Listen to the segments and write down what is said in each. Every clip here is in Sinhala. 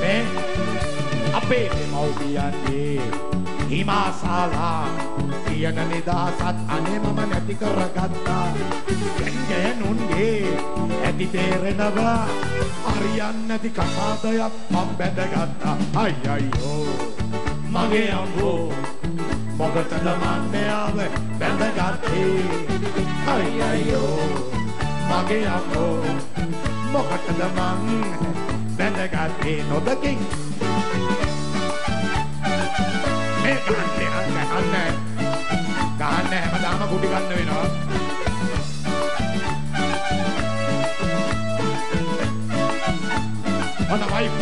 මේ අපේ මව්පියන්ගේ හිමාසාලා කියන නිදාසත් අනේ මම නැති කරගත්තා. ගැන්ගෑනුන්ගේ ඇති තේරෙනවා. අරියන් නැති කසාදයක් මම බැඳගත්තා. අයි අයියෝ මගේ අම්බෝ මොකටද මන්නේ ආව? බැඳගත්තේ. අයි අයියෝ මගේ අම්බෝ මොකටද මං බැඳගත්තේ නොදකින්? මේ ගහන්නේ අන්න අන්න. ගහන්න හැමදාම කුටි ගන්න වෙනවා. ඔන්න වයිෆ්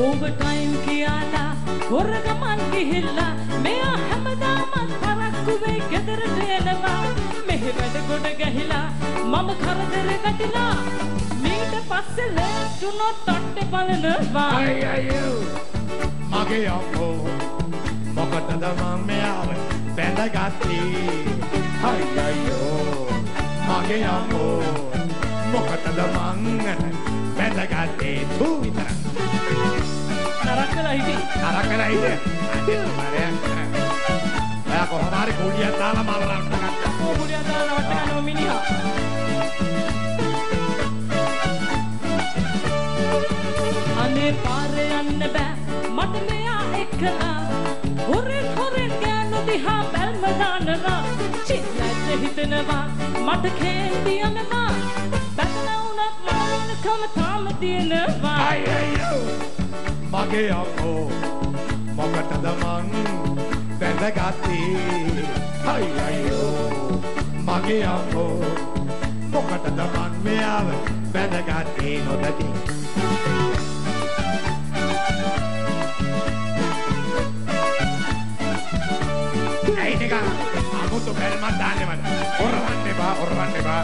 ඕවර් ටයිම් කියලා හොර ගමන් ගිහිල්ලා මෙයා හැමදාමත් පරක්කු වෙයි ගෙදරට එනවා. මෙහෙ වැඩ ගොඩ ගැහිලා. මම කරදර ගැටිලා මීට පස්සේ ලෑස්තුනොත් අට්ටේ බලනවා මගේ අම්මෝ මොකටද මං මෙයාව බැඳගත්තේ? අයි අයියෝ මගේ අම්මෝ මොකටද මං බැඳගත්තේ? තු විතර නරක කරලා හිටියේ නරක කරලා හිටියේ අනේ මරයක් ඔයා කොහොම හරි කුලියක් දාලා මල රට්ට ගත්තා කෝපුලිය දාලා වට ගන්නවා මිනිහා මෙයා එක්කලා හොරෙන් හොරෙන් ගෑනු දිහා බැල්ම දානවා චිත්තට හිතෙනවා මට කේන්ති යනවා බැලලා උනත් මානකම තාම තියෙනවා අයි අයියෝ මගේ අම්මෝ මොකටද මං බැඳගත්තේ අයි අයියෝ මගේ අම්මෝ මොකටද මං මෙයාව බැඳගත්තේ නොදකින් ඇයි බැල්මක් දාන්නේ මට ඔරවන්න එපා ඔරවන්න එපා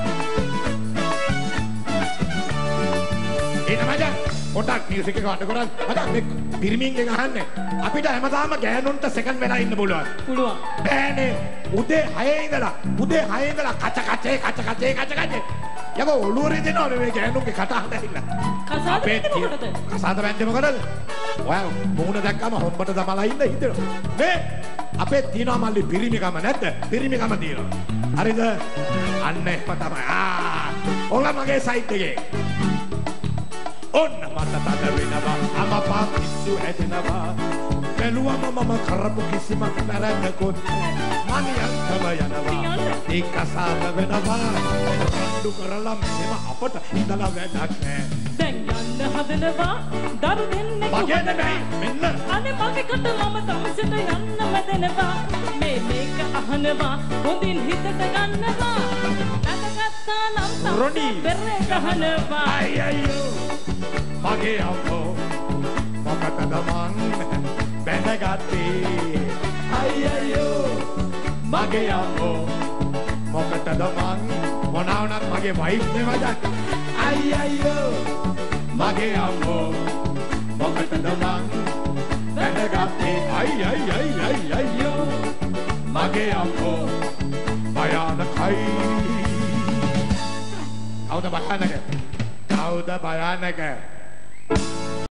එන මචං පොඩක් මියුසික් එක අඩ කරන් මචං මේ පිරිමින්ගෙන් අහන්නේ. අපිට හැමදාම ගෑනුන්ට සෙකන්ඩ් වෙලා ඉන්න පුළුවන්. පුළුවන්. බෑනේ. උදේ 6 ඉඳලා උදේ 6 ඉඳලා කච කචේ කච කචේ කච කචේ. යකෝ ඔළුවරේ දෙනවනේ මේ ගෑනුන්ගේ කට හදලා කසාද තිය- මොකටද? කසාද බැඳෙන්නේ මොකටද? ඔයා මූණ දැක්කම හොම්බට දමලා ඉන්න හිතෙනවා. මේ අපේ තියනවා මල්ලි පිරිමිකම නැද්ද? පිරිමිකම තියෙනවා. හරිද? අන්න එහෙම තමයි. ආ! ඔලා මගේ සයිට් එකේ. ඔන්න මට තද වෙනවා. අමපා පිස්සු හැදෙනවා. බැලුවම මම කරපු කිසිම වැරැද්දකුත් නැහැ. මනියන්කම යනවා. ඒ කසාද වෙනවා. රණ්ඩු කරලා මෙහෙම අපට ඉඳලා වැඩක් නැහැ. හදනවා දරු දෙන්නෙකු මගේ හදනවා. නෙමෙයි මෙන්න. අනේ මගේ කට මම තමසට යන්න මැදෙනවා. මේ මේක අහනවා හොඳින් හිතට ගන්නවා. නැගගත්තා නම් රොනි. පෙරේ ගහනවා. අයි අයියෝ. මගේ අම්මෝ මොකටද මං බැඳගත්තේ අයි අයියෝ. මගේ අම්මෝ මොකටද මං මොනවා වුණත් මගේ වයිෆ් නේ මචං අයි අයියෝ මගේ අම්මෝ මොකටද මං බැඳගත්තේ අයි අයි අයි අයි අයියෝ මගේ අම්මෝ භයානකයි කවුද භයානක? කවුද භයානක?